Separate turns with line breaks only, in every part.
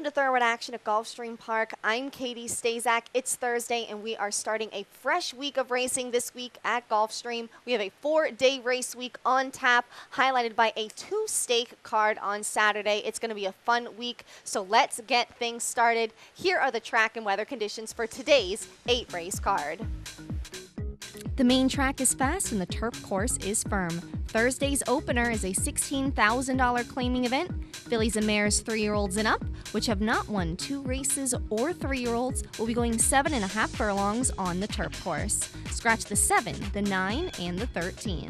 Welcome to Thoroughbred Action at Gulfstream Park. I'm Katie Stazak. It's Thursday, and we are starting a fresh week of racing this week at Gulfstream. We have a four-day race week on tap, highlighted by a two-stake card on Saturday. It's going to be a fun week, so let's get things started. Here are the track and weather conditions for today's eight-race card.
The main track is fast and the turf course is firm. Thursday's opener is a $16,000 claiming event. Fillies and mares three year olds and up, which have not won two races or three year olds, will be going seven and a half furlongs on the turf course. Scratch the seven, the nine, and the 13.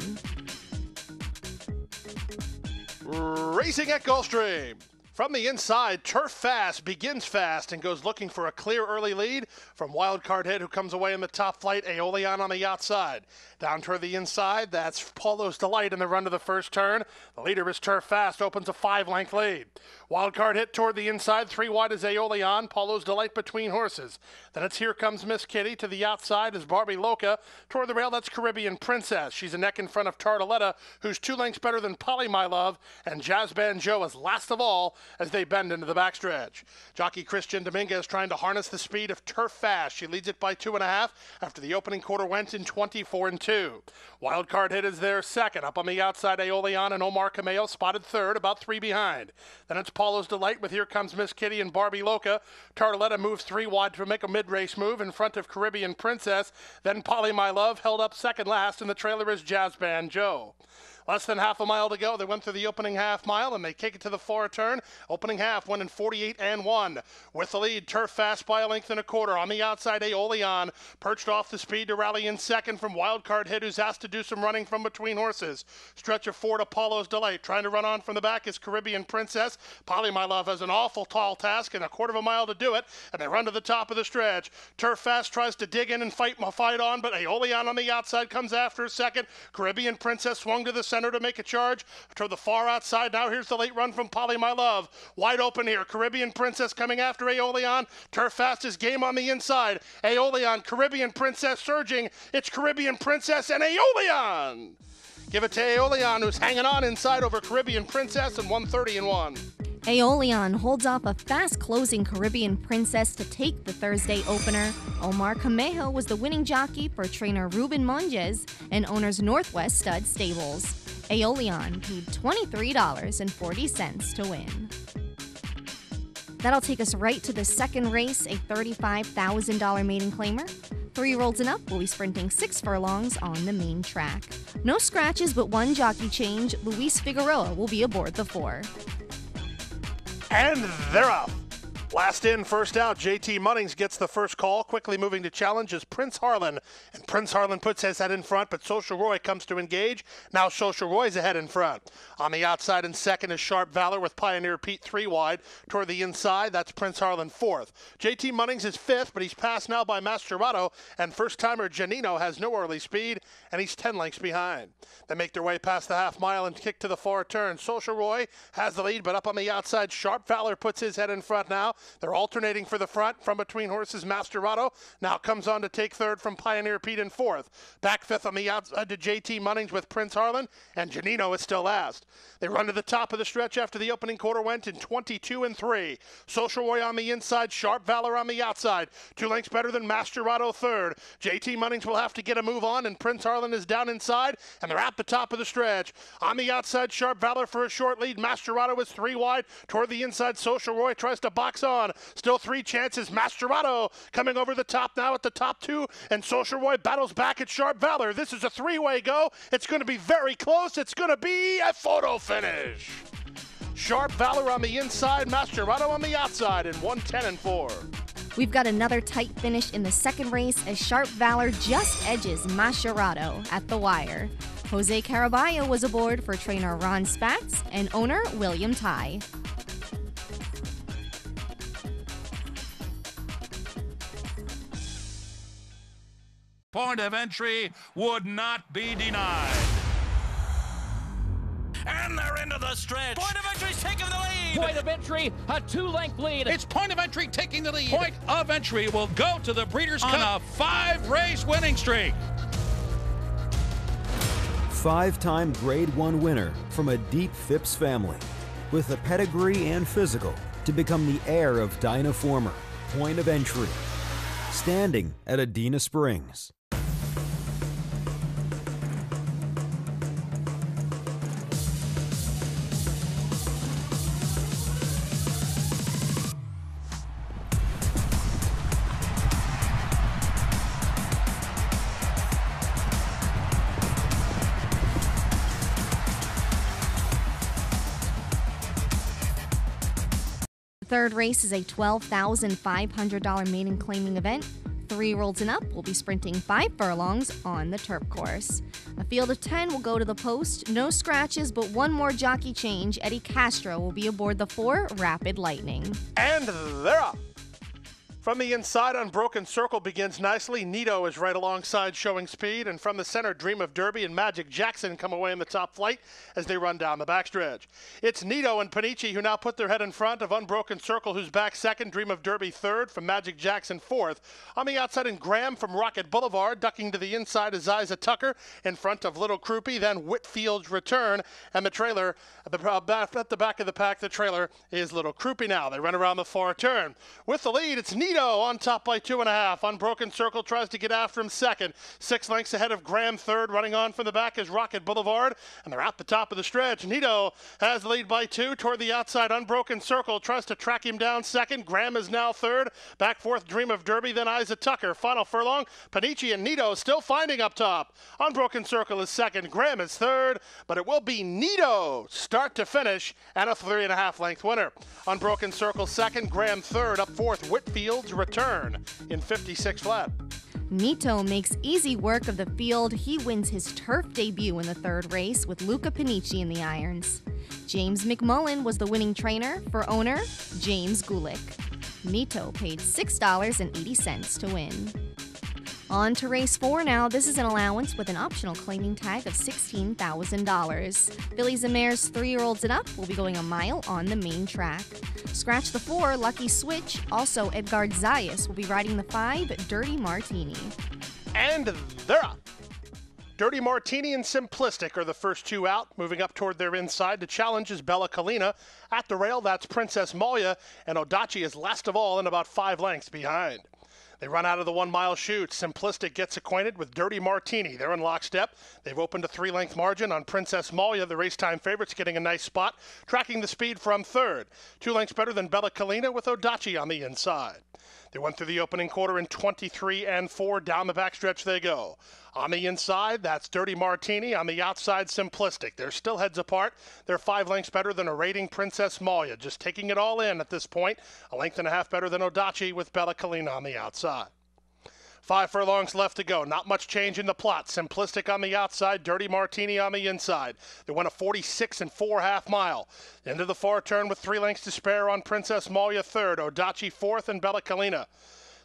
Racing at Gulfstream. From the inside, Turf Fast begins fast and goes looking for a clear early lead from Wildcard Hit, who comes away in the top flight. Aeolian on the outside. Down toward the inside, that's Paulo's Delight in the run to the first turn. The leader is Turf Fast, opens a five length lead. Wildcard Hit toward the inside, three wide is Aeolian. Paulo's Delight between horses. Then it's Here Comes Miss Kitty. To the outside is Barbie Loca. Toward the rail, that's Caribbean Princess. She's a neck in front of Tartaletta, who's two lengths better than Polly My Love. And Jazz Band Joe is last of all as they bend into the backstretch. Jockey Christian Dominguez trying to harness the speed of Turf Fast. She leads it by two and a half after the opening quarter went in 24 and 2. Wild card hit is there second. Up on the outside, Aeolian and Omar Camejo spotted third, about three behind. Then it's Paulo's Delight with Here Comes Miss Kitty and Barbie Loca. Tartaletta moves three wide to make a mid race move in front of Caribbean Princess. Then Polly My Love held up second last, and the trailer is Jazz Band Joe. Less than half a mile to go. They went through the opening half mile and they kick it to the far turn. Opening half went in 48 and 1. With the lead, Turf fast by a length and a quarter. On the outside, Aeolian perched off the speed to rally in second from Wildcard Hit, who's asked to do some running from between horses. Stretch of four to Apollo's Delight. Trying to run on from the back is Caribbean Princess. Polly, my love, has an awful tall task and a quarter of a mile to do it, and they run to the top of the stretch. Turf Fast tries to dig in and fight, fight on, but Aeolian on the outside comes after a second. Caribbean Princess swung to the center to make a charge to the far outside. Now here's the late run from Polly My Love. Wide open here. Caribbean Princess coming after Aeolian. Turf fastest game on the inside. Aeolian, Caribbean Princess surging. It's Caribbean Princess and Aeolian. Give it to Aeolian, who's hanging on inside over Caribbean Princess and 130 and 1.
Aeolian holds off a fast closing Caribbean Princess to take the Thursday opener. Omar Camejo was the winning jockey for trainer Ruben Monges and owners Northwest Stud Stables. Aeolian paid $23.40 to win. That'll take us right to the second race, a $35,000 maiden claimer. Three year olds and up will be sprinting six furlongs on the main track. No scratches, but one jockey change. Luis Figueroa will be aboard the four.
And they're off. Last in, first out. JT Munnings gets the first call. Quickly moving to challenge is Prince Harlan. And Prince Harlan puts his head in front, but Social Roy comes to engage. Now Social Roy's ahead in front. On the outside in second is Sharp Valor with Pioneer Pete three wide. Toward the inside, that's Prince Harlan fourth. JT Munnings is fifth, but he's passed now by Mascherano. And first timer Janino has no early speed, and he's 10 lengths behind. They make their way past the half mile and kick to the far turn. Social Roy has the lead, but up on the outside, Sharp Valor puts his head in front now. They're alternating for the front from between horses. Mascherano now comes on to take third from Pioneer Pete in fourth. Back fifth on the outside uh, to JT Munnings with Prince Harlan, and Janino is still last. They run to the top of the stretch after the opening quarter went in 22 and 3. Social Roy on the inside, Sharp Valor on the outside. Two lengths better than Mascherano third. JT Munnings will have to get a move on, and Prince Harlan is down inside, and they're at the top of the stretch. On the outside, Sharp Valor for a short lead. Mascherano is three wide. Toward the inside, Social Roy tries to box on. Still three chances. Mascherano coming over the top now at the top two, and Social Roy battles back at Sharp Valor. This is a three-way go. It's going to be very close. It's going to be a photo finish. Sharp Valor on the inside, Mascherano on the outside, in 110 and 4.
We've got another tight finish in the second race as Sharp Valor just edges Mascherano at the wire. Jose Caraballo was aboard for trainer Ron Spatz and owner William Ty.
Point of entry would not be denied. And they're into the stretch. Point of entry's taking the lead.
Point of entry, a two-length lead.
It's point of entry taking the lead. Point of entry will go to the Breeders' Cup on a five-race winning streak.
Five-time Grade 1 winner from a deep Phipps family. With a pedigree and physical, to become the heir of Dynaformer, point of entry, standing at Adena Springs.
Third race is a $12,500 maiden claiming event. Three year olds and up will be sprinting five furlongs on the turf course. A field of 10 will go to the post. No scratches, but one more jockey change. Eddie Castro will be aboard the four Rapid Lightning.
And they're up. From the inside, Unbroken Circle begins nicely. Nito is right alongside showing speed. And from the center, Dream of Derby and Magic Jackson come away in the top flight as they run down the backstretch. It's Nito and Panici who now put their head in front of Unbroken Circle, who's back second. Dream of Derby third. From Magic Jackson fourth. On the outside, and Graham from Rocket Boulevard. Ducking to the inside is Isa Tucker in front of Little Croupy. Then Whitfield's return. And the trailer at the, uh, at the back of the pack, the trailer is Little Croupy now. They run around the far turn. With the lead, it's Nito on top by two and a half. Unbroken Circle tries to get after him second. Six lengths ahead of Graham third. Running on from the back is Rocket Boulevard. And they're at the top of the stretch. Nito has the lead by two toward the outside. Unbroken Circle tries to track him down second. Graham is now third. Back fourth, Dream of Derby. Then Isa Tucker. Final furlong. Panici and Nito still finding up top. Unbroken Circle is second. Graham is third. But it will be Nito start to finish and a three and a half length winner. Unbroken Circle second. Graham third. Up fourth, Whitfield's return in 56 flat.
Nito makes easy work of the field. He wins his turf debut in the third race with Luca Panici in the irons. James McMullen was the winning trainer for owner James Gulick. Nito paid $6.80 to win. On to race four now. This is an allowance with an optional claiming tag of $16,000. Fillies and three year olds and up will be going a mile on the main track. Scratch the four, Lucky Switch. Also, Edgard Zayas will be riding the five, Dirty Martini.
And they're up. Dirty Martini and Simplistic are the first two out. Moving up toward their inside to challenge is Bella Kalina. At the rail, that's Princess Malya, and Odachi is last of all and about five lengths behind. They run out of the one mile chute. Simplistic gets acquainted with Dirty Martini. They're in lockstep. They've opened a three length margin on Princess Malya, the race time favorites, getting a nice spot, tracking the speed from third. Two lengths better than Bella Kalina with Odachi on the inside. They went through the opening quarter in 23 and 4. Down the backstretch they go. On the inside, that's Dirty Martini. On the outside, Simplistic. They're still heads apart. They're five lengths better than a rating Princess Malya. Just taking it all in at this point. A length and a half better than Odachi with Bella Kalina on the outside. Five furlongs left to go. Not much change in the plot. Simplistic on the outside, Dirty Martini on the inside. They went a 46 and four half mile. Into the far turn with three lengths to spare on Princess Malya third, Odachi fourth, and Bella Kalina.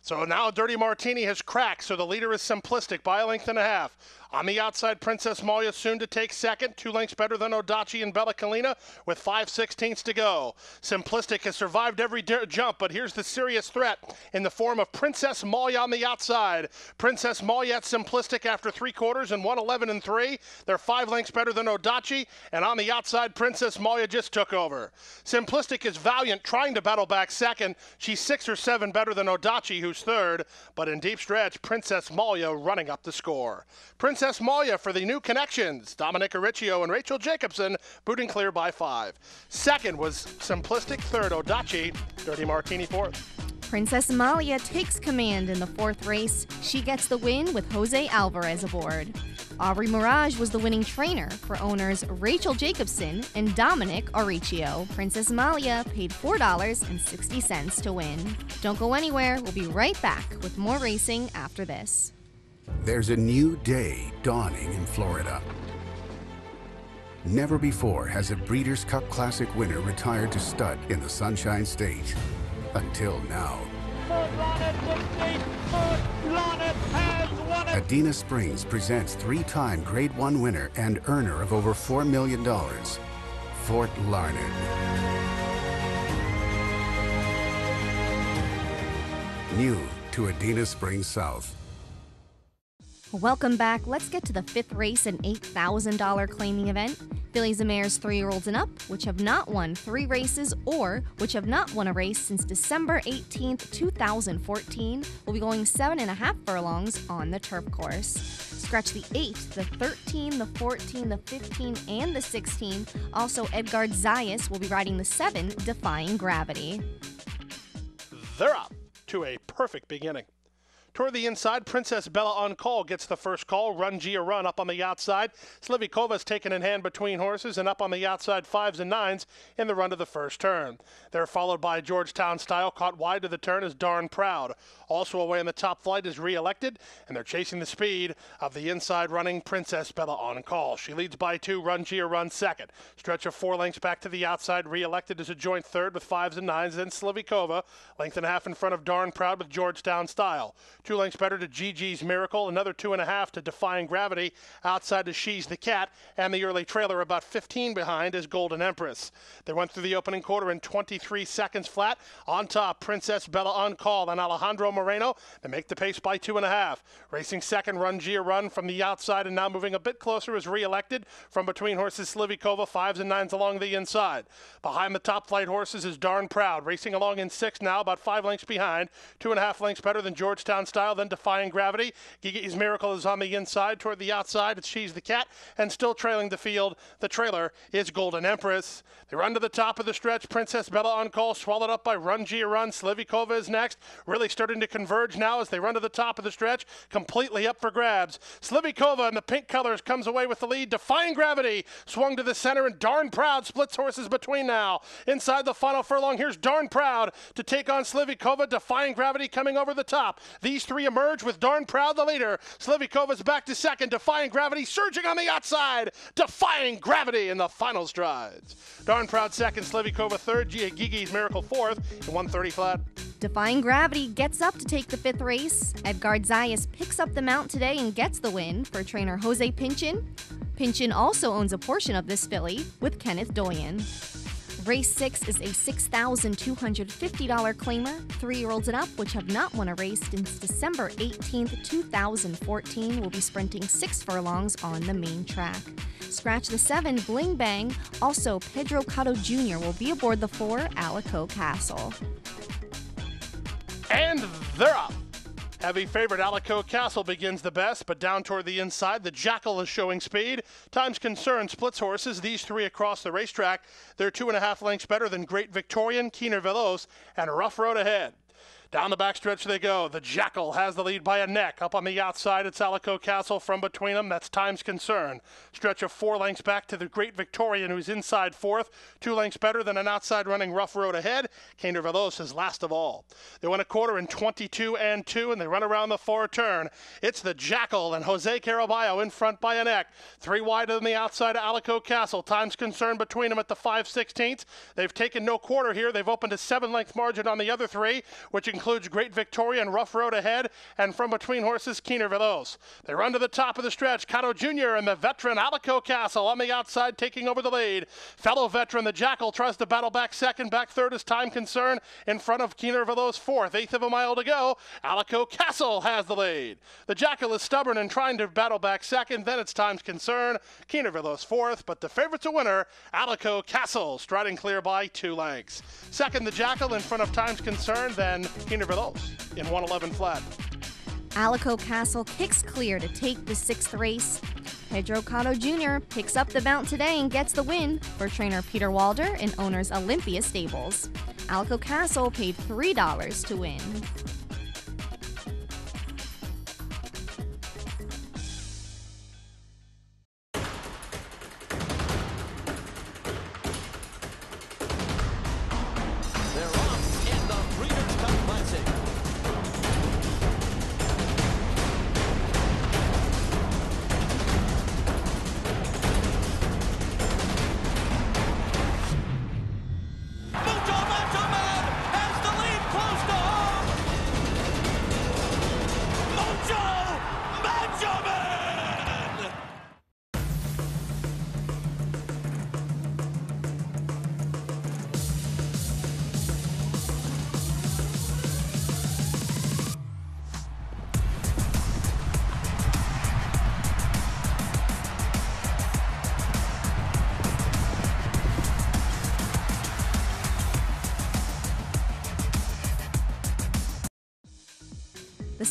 So now Dirty Martini has cracked, so the leader is Simplistic by a length and a half. On the outside, Princess Malya soon to take second, two lengths better than Odachi and Bella Kalina, with 5 sixteenths to go. Simplistic has survived every jump, but here's the serious threat in the form of Princess Malya on the outside. Princess Malya at Simplistic after three quarters and 111 and 3. They're five lengths better than Odachi, and on the outside, Princess Malya just took over. Simplistic is valiant, trying to battle back second. She's six or seven better than Odachi, who's third, but in deep stretch, Princess Malya running up the score. Princess Malya for the new connections. Dominic Auricchio and Rachel Jacobson booting clear by five. Second was Simplistic. Third, Odachi. Dirty Martini fourth.
Princess Malya takes command in the fourth race. She gets the win with Jose Alvarez aboard. Aubrey Mirage was the winning trainer for owners Rachel Jacobson and Dominic Auricchio. Princess Malya paid $4.60 to win. Don't go anywhere. We'll be right back with more racing after this.
There's a new day dawning in Florida. Never before has a Breeders' Cup Classic winner retired to stud in the Sunshine State. Until now. Adena Springs presents three-time Grade 1 winner and earner of over $4 million, Fort Larned. New to Adena Springs South.
Welcome back. Let's get to the fifth race, an $8,000 claiming event. Fillies and Mares three year olds and up, which have not won three races or which have not won a race since December 18th, 2014, will be going seven and a half furlongs on the turf course. Scratch the 8, the 13, the 14, the 15, and the 16. Also, Edgard Zayas will be riding the 7, Defying Gravity.
They're up to a perfect beginning. Toward the inside, Princess Bella on call gets the first call. Run Gia Run up on the outside. Slivikova's taken in hand between horses and up on the outside fives and nines in the run to the first turn. They're followed by Georgetown Style, caught wide to the turn is Darn Proud. Also away in the top flight is re-elected, and they're chasing the speed of the inside running Princess Bella on call. She leads by two. Run Gia Run second. Stretch of four lengths back to the outside. Re-elected is a joint third with fives and nines. Then Slivikova, length and a half in front of Darn Proud with Georgetown Style. Two lengths better to Gigi's Miracle, another two and a half to Defying Gravity. Outside to She's the Cat, and the early trailer about 15 behind is Golden Empress. They went through the opening quarter in 23 seconds flat. On top, Princess Bella on call and Alejandro Moreno. They make the pace by two and a half. Racing second, Run Gia Run from the outside and now moving a bit closer is re-elected from between horses Slivikova, fives and nines along the inside. Behind the top flight horses is Darn Proud, racing along in six now, about five lengths behind. Two and a half lengths better than Georgetown Style, then defying gravity. Gigi's Miracle is on the inside. Toward the outside, it's She's the Cat. And still trailing the field, the trailer is Golden Empress. They run to the top of the stretch. Princess Bella on call, swallowed up by Run Gia Run. Slivikova is next. Really starting to converge now as they run to the top of the stretch. Completely up for grabs. Slivikova in the pink colors comes away with the lead. Defying gravity. Swung to the center and darn proud splits horses between now. Inside the final furlong, here's darn proud to take on Slivikova. Defying gravity coming over the top. These three emerge with darn proud the leader. Slivikova's back to second. Defying gravity surging on the outside. Defying gravity in the final strides. Darn proud second. Slivikova third. Gia Gigi's miracle fourth. And 130 flat.
Defying Gravity gets up to take the fifth race. Edgard Zayas picks up the mount today and gets the win for trainer Jose Pinchin. Pinchin also owns a portion of this filly with Kenneth Doyen. Race 6 is a $6,250 claimer. Three year olds and up, which have not won a race since December 18th, 2014, will be sprinting six furlongs on the main track. Scratch the 7 Bling Bang. Also, Pedro Cotto Jr. will be aboard the 4 Alico Castle.
And they're up. Heavy favorite Alico Castle begins the best, but down toward the inside, the Jackal is showing speed. Time's Concern splits horses, these three across the racetrack. They're two and a half lengths better than Great Victorian, Keener Veloz, and a Rough Road ahead. Down the backstretch they go. The Jackal has the lead by a neck. Up on the outside, it's Alico Castle. From between them, that's Time's Concern. Stretch of four lengths back to the Great Victorian, who's inside fourth. Two lengths better than an outside running Rough Road ahead. Keener Veloz is last of all. They win a quarter in 22 and 2, and they run around the four turn. It's the Jackal and Jose Caraballo in front by a neck. Three wide on the outside of Alico Castle. Time's Concern between them at the 5 16th. They've taken no quarter here. They've opened a seven length margin on the other three, which includes Great Victoria and Rough Road ahead, and from between horses, Keener Veloz. They run to the top of the stretch. Cotto Jr. and the veteran Alico Castle on the outside taking over the lead. Fellow veteran, the Jackal, tries to battle back second. Back third is time concern in front of Keener Veloz fourth. Eighth of a mile to go. Alico Castle has the lead. The Jackal is stubborn and trying to battle back second. Then it's time's concern. Keener Veloz fourth, but the favorite's a winner. Alico Castle striding clear by two lengths. Second, the Jackal in front of time's concern. Then In 111 flat.
Alico Castle kicks clear to take the sixth race. Pedro Cotto Jr. picks up the mount today and gets the win for trainer Peter Walder and owners Olympia Stables. Alico Castle paid $3 to win.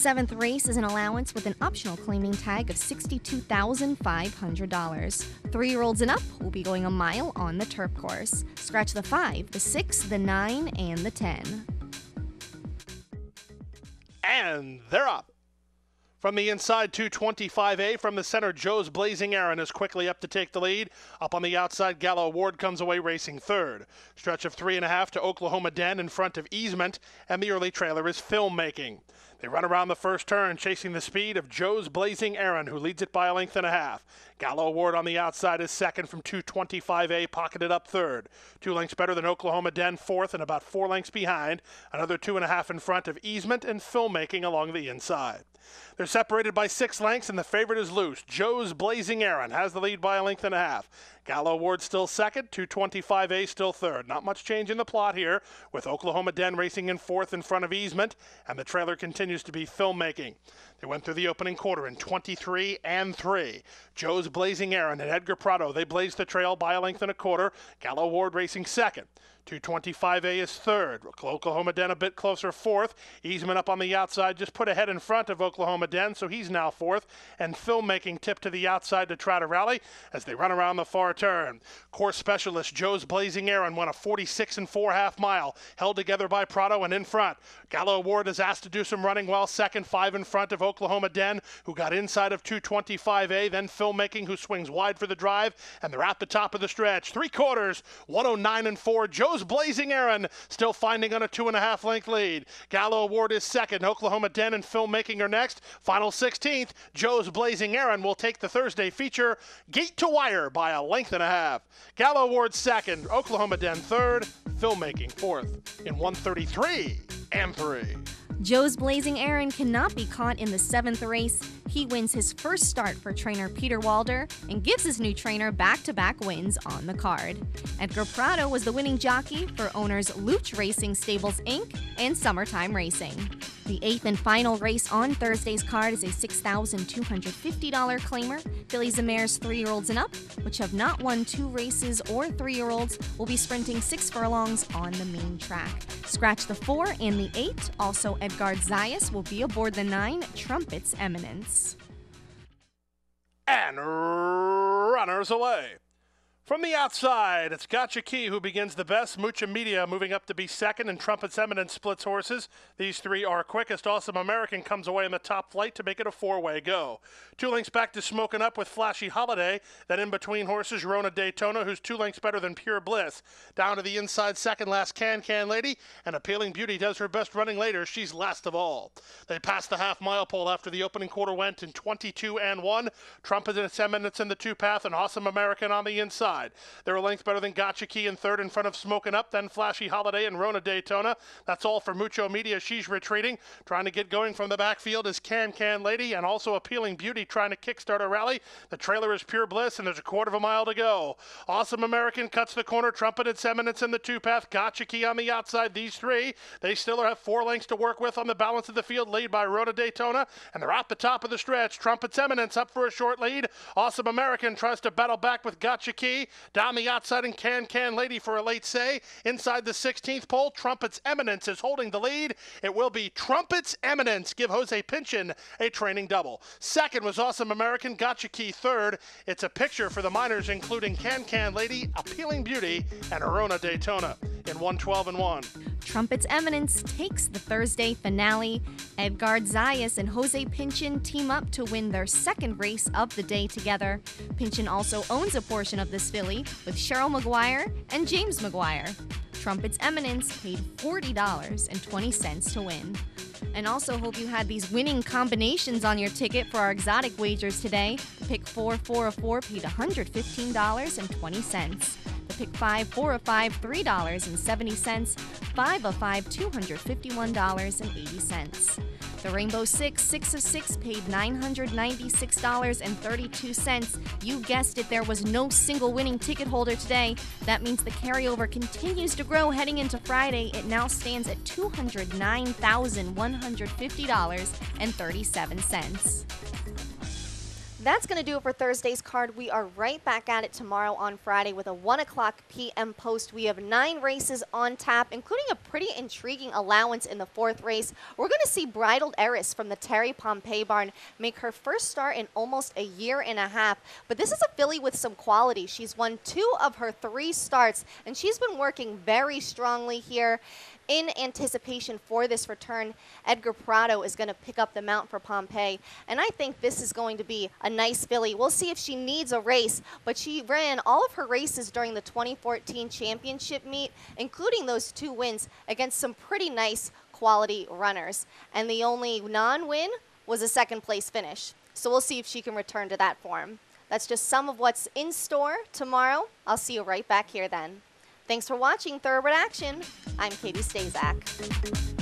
Seventh race is an allowance with an optional claiming tag of $62,500. Three year olds and up will be going a mile on the turf course. Scratch the 5, the 6, the 9, and the 10.
And they're up. From the inside, 225A. From the center, Joe's Blazing Aaron is quickly up to take the lead. Up on the outside, Gallo Ward comes away racing third. Stretch of three and a half to Oklahoma Den in front of Easement, and the early trailer is filmmaking. They run around the first turn, chasing the speed of Joe's Blazing Aaron, who leads it by a length and a half. Gallo Ward on the outside is second from 225A, pocketed up third. Two lengths better than Oklahoma Den, fourth, and about four lengths behind. Another two and a half in front of Easement and filmmaking along the inside. They're separated by six lengths, and the favorite is loose. Joe's Blazing Aaron has the lead by a length and a half. Gallo Ward still second, 225A still third. Not much change in the plot here, with Oklahoma Den racing in fourth in front of Easement, and the trailer continues to be filmmaking. They went through the opening quarter in 23 and 3. Joe's Blazing Aaron and Edgar Prado, they blazed the trail by a length and a quarter. Gallo Ward racing second. 225A is third. Oklahoma Den a bit closer fourth. Easement up on the outside, just put ahead in front of Oklahoma Den, so he's now fourth. And filmmaking tip to the outside to try to rally as they run around the far turn. Course specialist Joe's Blazing Aaron won a 46 and 4 half mile, held together by Prado and in front. Gallo Ward is asked to do some running well, second, five in front of Oklahoma Den, who got inside of 225A, then filmmaking, who swings wide for the drive, and they're at the top of the stretch. Three quarters, 109 and 4. Joe's Blazing Aaron still finding on a two and a half length lead. Gallo Ward is second. Oklahoma Den and filmmaking are next. Final 16th. Joe's Blazing Aaron will take the Thursday feature gate to wire by a length and a half. Gallo Ward second. Oklahoma Den third. Filmmaking fourth in 133 and three.
Joe's Blazing Aaron cannot be caught in the seventh race. He wins his first start for trainer Peter Walder and gives his new trainer back to back wins on the card. Edgar Prado was the winning jockey for owners Luch Racing Stables Inc. and Summertime Racing. The eighth and final race on Thursday's card is a $6,250 claimer. Fillies and Mares three year olds and up, which have not won two races or three year olds, will be sprinting six furlongs on the main track. Scratch the four and the eight. Also, Edgard Zayas will be aboard the nine, Trumpets Eminence.
And runners away. From the outside, it's Gotcha Key who begins the best. Mucha Media moving up to be second, and Trumpets Eminence splits horses. These three are quickest. Awesome American comes away in the top flight to make it a four way go. Two lengths back to Smoking Up with Flashy Holiday. Then in between horses, Rona Daytona, who's two lengths better than Pure Bliss. Down to the inside, second last Can Can Lady, and Appealing Beauty does her best running later. She's last of all. They passed the half mile pole after the opening quarter went in 22 and 1. Trumpets Eminence in the two path, and Awesome American on the inside. They're a length better than Gotcha Key in third in front of Smoking Up, then Flashy Holiday and Rona Daytona. That's all for Mucho Media. She's retreating. Trying to get going from the backfield is Can Can Lady and also Appealing Beauty trying to kickstart a rally. The trailer is Pure Bliss and there's a quarter of a mile to go. Awesome American cuts the corner. Trumpets Eminence in the two path. Gotcha Key on the outside. These three, they still have four lengths to work with on the balance of the field, lead by Rona Daytona, and they're at the top of the stretch. Trumpets Eminence up for a short lead. Awesome American tries to battle back with Gotcha Key. Down the outside and Can Can Lady for a late say. Inside the 16th pole, Trumpets Eminence is holding the lead. It will be Trumpets Eminence give Jose Pinchin a training double. Second was Awesome American, Gotcha Key third. It's a picture for the minors, including Can Can Lady, Appealing Beauty, and Arona Daytona in 112 and 1.
Trumpets Eminence takes the Thursday finale. Edgard Zayas and Jose Pinchin team up to win their second race of the day together. Pinchin also owns a portion of this with Cheryl McGuire and James McGuire. Trumpets Eminence paid $40.20 to win. And also hope you had these winning combinations on your ticket for our exotic wagers today. The pick 4 4 of 4 paid $115.20. The pick 5 4 of 5 $3.70. 5 of 5 $251.80. The Rainbow Six, six of six paid $996.32. You guessed it, there was no single winning ticket holder today. That means the carryover continues to grow heading into Friday. It now stands at $209,150.37. That's going to do it for Thursday's card. We are right back at it tomorrow on Friday with a 1 o'clock p.m. post. We have nine races on tap, including a pretty intriguing allowance in the fourth race. We're going to see Bridled Eris from the Terri Pompay barn make her first start in almost a year and a half. But this is a filly with some quality. She's won two of her three starts, and she's been working very strongly here in anticipation for this return, Edgar Prado is going to pick up the mount for Pompay. And I think this is going to be a nice filly. We'll see if she needs a race, but she ran all of her races during the 2014 championship meet, including those two wins against some pretty nice quality runners. And the only non-win was a second place finish. So we'll see if she can return to that form. That's just some of what's in store tomorrow. I'll see you right back here then. Thanks for watching Thoroughbred Action. I'm Katie Stazak.